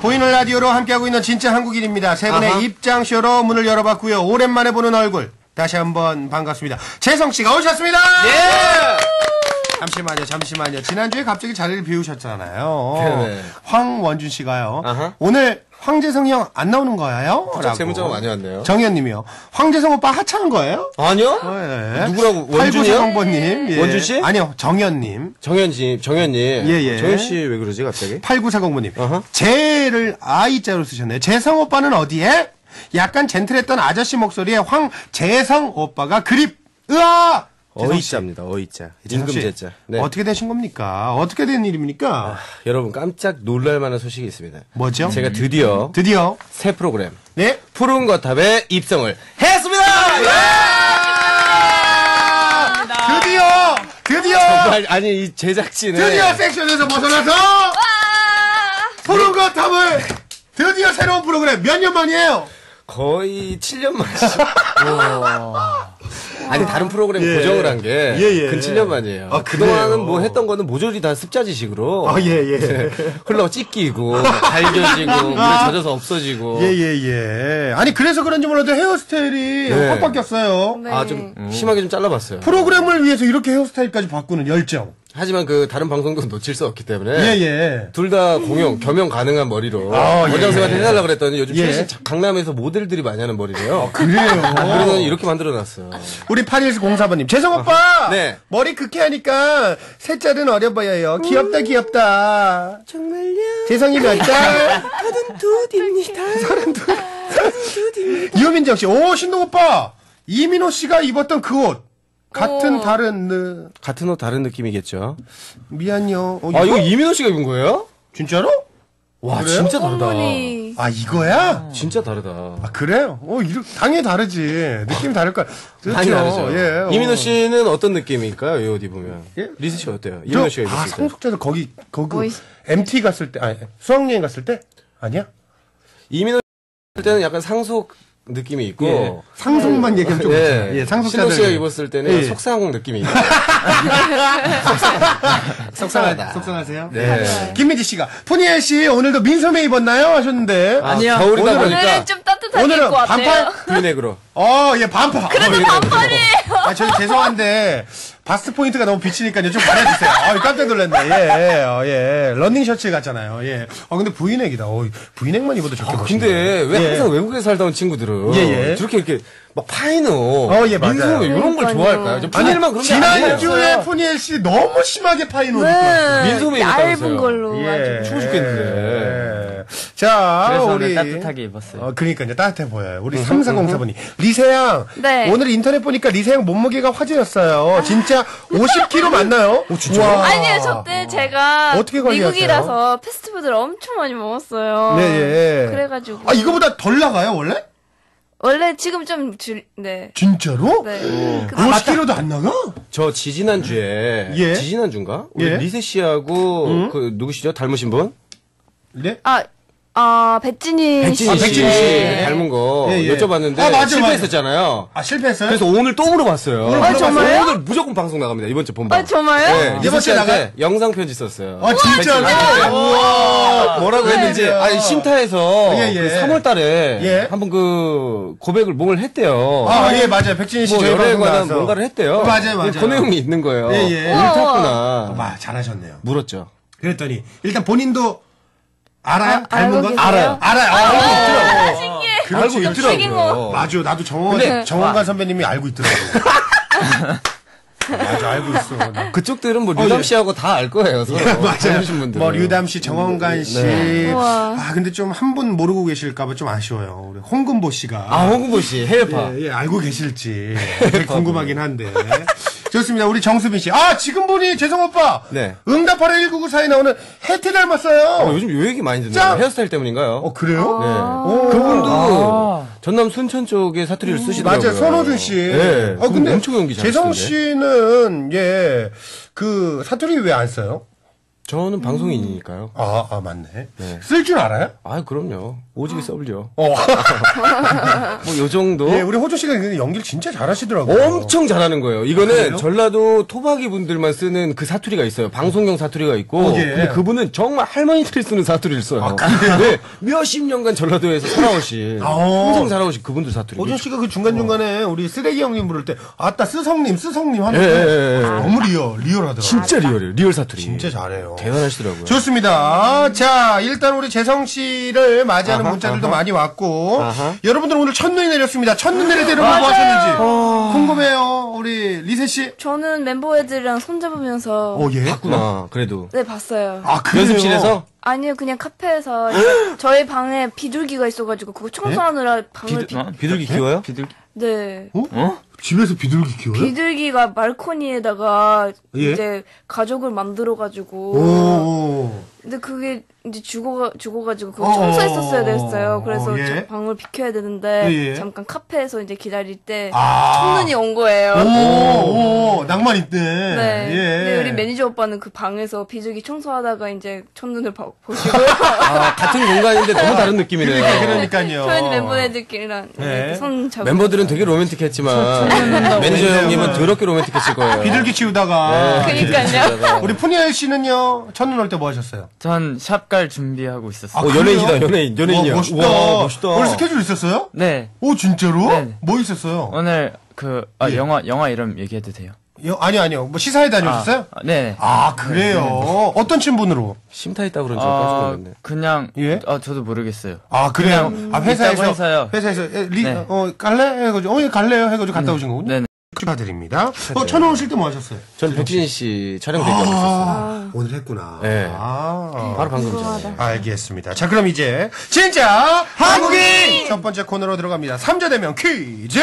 보이는 라디오로 함께하고 있는 진짜 한국인입니다. 세 분의 아하. 입장쇼로 문을 열어봤고요. 오랜만에 보는 얼굴. 다시 한번 반갑습니다. 재성 씨가 오셨습니다. 예! 잠시만요, 잠시만요. 지난주에 갑자기 자리를 비우셨잖아요. 네네. 황원준 씨가요. 아하. 오늘 황재성 형안 나오는 거예요? 갑자기 제 문자가 많이 왔네요. 정현님이요. 황재성 오빠 하차한 거예요? 아니요? 네. 누구라고? 원준이요? 팔구사공번님. 예. 원준 씨? 아니요, 정현님. 정현님, 정현님. 예, 예. 정현 씨 왜 그러지, 갑자기? 8940번님. 어허. 재를 I자로 쓰셨네요. 재성 오빠는 어디에? 약간 젠틀했던 아저씨 목소리에 황재성 오빠가 그립. 으아! 어이자입니다, 어이자. 임금제자. 네. 어떻게 되신 겁니까? 어떻게 된 일입니까? 여러분, 깜짝 놀랄 만한 소식이 있습니다. 뭐죠? 제가 드디어 드디어 새 프로그램, 네. 푸른 거탑에 입성을 했습니다! 드디어 드디어 정말, 아니, 이 제작진은. 드디어 섹션에서 벗어나서 푸른 거탑을 드디어 새로운 프로그램 몇 년 만이에요? 거의 7년 만이죠. 아니 다른 프로그램 예. 고정을 한게 예, 예. 근 7년 만이에요. 아, 그동안은? 뭐 했던 거는 모조리 다 습자지식으로 아, 예, 예. 흘러 찢기고 갈겨지고 물에 젖어서 없어지고 예, 예, 예. 아니, 그래서 그런지 몰라도 헤어스타일이 네. 확 바뀌었어요. 네. 아 좀 심하게 좀 잘라봤어요. 프로그램을 위해서 이렇게 헤어스타일까지 바꾸는 열정. 하지만 그 다른 방송도 놓칠 수 없기 때문에 예, 예. 둘 다 공용 겸용 가능한 머리로 아, 예. 원장쌤한테 해달라 그랬더니 요즘 예. 최신 자- 강남에서 모델들이 많이 하는 머리래요. 그래요. 그래서 이렇게 만들어놨어요. 우리 8104번님. 재성 오빠! 네. 머리 그렇게 하니까 셋째는 어려 보여요. 귀엽다, 귀엽다. 정말요? 재성이 몇 살? 서른 둘입니다. 유민정 씨. 오, 신동 오빠! 이민호 씨가 입었던 그 옷. 같은 오. 다른, 느 같은 옷 다른 느낌이겠죠. 미안요. 어, 아 이거 이민호 씨가 입은 거예요? 진짜로? 와 그래요? 진짜 다르다. 어머니. 아, 이거야? 진짜 다르다. 아, 그래요? 어, 이렇, 당연히 다르지. 느낌이 다를 거야. 그렇죠. 많이 다르죠. 예. 어. 이민호 씨는 어떤 느낌일까요? 이 옷 입으면. 예? 리세 씨 어때요? 저, 이민호 씨가 아, 입었을 때. 상속자들 거기, 거기, 어이. MT 갔을 때, 아니, 수학여행 갔을 때? 아니야? 이민호 씨 입을 때는 약간 상속 느낌이 있고. 예. 상속만 얘기하면 좀 그렇잖아요. 예, 상속자들. 신동 씨가 입었을 때는 예. 속상 느낌이 있고. 속상하다. 속상하세요? 네. 김민지 씨가, 푸니엘 씨, 오늘도 민소매 입었나요? 하셨는데. 아, 겨울이다 오늘은- 보니까 오늘은 좀 따뜻하게 오늘은 입고 왔대요. 반팔? 브이넥으로. 어, 예, 반팔. 그래도 어, 예. 반팔이에요. 아, 저희 죄송한데, 바스트 포인트가 너무 비치니까요. 좀 가려주세요. 아, 깜짝 놀랐네. 예, 어, 예. 러닝 셔츠 같잖아요. 예. 아, 근데 브이넥이다. 어, 브이넥만 입어도 저렇게 아, 멋있네. 근데 왜 예. 항상 외국에 살다 온 친구들은 예, 예. 저렇게 이렇게 막 파인 옷, 어, 예, 맞아요. 민소매 이런 걸 그러니까요. 좋아할까요? 저 프니엘만 그런 게. 지난주에 프니엘 씨 너무 심하게 왔어요. 네. 민소매 얇은. 걸로 예. 추워 죽겠는데. 예. 자, 그래서 우리. 오늘 따뜻하게 입었어요. 어, 그러니까 이제 따뜻해 보여요. 우리 3404번이. 리세양. 네. 오늘 인터넷 보니까 리세양 몸무게가 화제였어요. 진짜 50kg 맞나요? 오, 진짜요? 아니에요, 저때 제가 어떻게 관리하세요? 미국이라서 패스트푸드를 엄청 많이 먹었어요. 네, 예. 그래가지고. 아, 이거보다 덜 나가요, 원래? 원래 지금 좀 줄, 네. 진짜로? 네. 그- 50kg도 안 나가? 저 지지난 주에 예. 지지난 주인가? 우리 예. 리세 씨하고 그 누구시죠? 닮으신 분? 네? 아, 아, 백진희 씨. 백진희 아, 씨 백진희 씨. 닮은 거 예, 예. 여쭤봤는데 아, 맞아요, 실패했었잖아요. 아, 실패했어요? 그래서 오늘 또 물어봤어요. 아, 정말요? 오늘 무조건 방송 나갑니다. 이번 주 본방. 아, 정말요? 네, 이번 주에 나가요? 영상 편지 썼어요. 아, 진짜로? 우와. 뭐라고 했는지 네. 아니 신타에서 예, 예. 그 3월 달에 예. 한번 그 고백을 몸을 했대요. 아, 예, 맞아요. 백진희 씨 뭐 저희 방송 관한 나와서. 뭔가를 했대요. 맞아요, 맞아요. 그 내용이 있는 거예요. 예, 예. 옳았구나. 와, 잘하셨네요. 물었죠. 그랬더니, 일단 본인도 알아요? 아, 닮은 알고 건? 계세요? 알아요. 알아요. 아, 알고 있더라고요. 신기해. 그렇지, 알고 있더라고요. 맞아. 나도 정원, 근데- 정원관 선배님이 알고 있더라고요. 맞아, 알고 있어. 나. 그쪽들은 뭐 어, 류담 예. 씨하고 다 알 거예요. 서로. 맞아요. 닮으신 분들. 뭐 류담 씨, 정원관 씨. 네. 우와. 아 근데 좀 한 분 모르고 계실까봐 좀 아쉬워요. 우리 홍금보 씨가. 아 홍구보 씨 해외파. 예, 예, 알고 계실지 되게 궁금하긴 한데. 좋습니다. 우리 정수빈 씨. 아 지금 보니 재성 오빠. 네. 응답하라 1994에 나오는 해태 닮았어요. 어, 요즘 요 얘기 많이 듣네요. 짱! 헤어스타일 때문인가요? 어 그래요? 네. 오. 그분도 전남 순천 쪽에 사투리를 쓰시더라고요. 맞아요, 손호준 씨. 네. 아, 근데 엄청 연기 재성 잘하시던데. 씨는 예, 그 사투리 왜 안 써요? 저는 방송인이니까요. 아, 아, 맞네. 네. 쓸 줄 알아요? 아, 그럼요. 오지게 써블죠. 어. 뭐, 요 정도? 예, 우리 호조 씨가 연기를 진짜 잘하시더라고요. 엄청 잘하는 거예요. 이거는 그래요? 전라도 토박이 분들만 쓰는 그 사투리가 있어요. 방송용 사투리가 있고. 어, 예. 근데 그분은 정말 할머니들이 쓰는 사투리를 써요. 아? 네, 몇십 년간 전라도에서 살아오신, 아. 평생 살아오신 그분들 사투리. 호준 씨가 그 중간 중간에 우리 쓰레기 형님 부를 때, 아따, 쓰성님, 쓰성님 하면 예, 예, 예, 예. 너무 리얼, 리얼하더라고요. 진짜 리얼이에요. 리얼 사투리. 진짜 잘해요. 대단하시더라고요. 좋습니다. 자, 일단 우리 재성 씨를 맞이하는 아하, 문자들도 아하. 많이 왔고, 아하. 여러분들 오늘 첫눈이 내렸습니다. 첫눈 내릴 때 여러분 뭐 하셨는지 궁금해요. 우리 리세 씨. 저는 멤버 애들이랑 손잡으면서 어, 예? 구나 그래도. 네 봤어요. 아, 그래요? 연습실에서? 아니요 그냥 카페에서 저희 방에 비둘기가 있어가지고 그거 청소하느라 방을 비... 비둘기 키워요? 비둘기? 네 어? 집에서 비둘기 키워요? 비둘기가 말코니에다가 예? 이제 가족을 만들어 가지고 오. 근데 그게 이제 죽어 죽어 가지고 그거 어, 청소했었어야 어, 됐어요. 그래서 어, 예. 저 방을 비켜야 되는데 예, 예. 잠깐 카페에서 이제 기다릴 때 아. 첫눈이 온 거예요. 오, 오, 낭만 있네. 네. 예. 근데 우리 매니저 오빠는 그 방에서 비둘기 청소하다가 이제 첫눈을 봐- 보시고 아, 같은 공간인데 너무 다른 느낌이네요. 그러니까, 그러니까요. 저희는 멤버들끼리랑 네. 손 잡고 멤버들은 되게 로맨틱했지만 매니저 형님은 더럽게 로맨틱했을 거예요. 비둘기 치우다가. 네. 그러니까요. 우리 푸니엘 씨는요, 첫눈 올 때 뭐 하셨어요? 전 샵갈 준비하고 있었어요. 어, 연예인이다, 연예인, 연예인이야. 와, 멋있다. 우와, 멋있다. 오늘 스케줄 있었어요? 네. 오, 진짜로? 네. 뭐 있었어요? 오늘 그 아, 예. 영화 영화 이름 얘기해도 돼요? 여- 아니요, 아니요. 뭐 시사회 다녀오셨어요? 아, 네. 아, 그래요? 어떤 친분으로? 심타 있다 그런 줄 깜짝 어, 놀랐네. 그냥 예? 아 저도 모르겠어요. 아, 그래요? 아, 회사에서. 회사에서, 에, 리, 네. 어, 갈래? 해 가지고, 어, 예, 갈래요? 해 가지고 갔다 오신 거군요? 네. 네. 축하드립니다. 어, 천원 오실 때 뭐 하셨어요? 전 백진 씨 촬영 대기하고 있었어요. 아, 오늘 했구나. 네. 아. 바로 방금 전에. 알겠습니다. 자, 그럼 이제 진짜 한국인 첫 번째 코너로 들어갑니다. 삼자 대면 퀴즈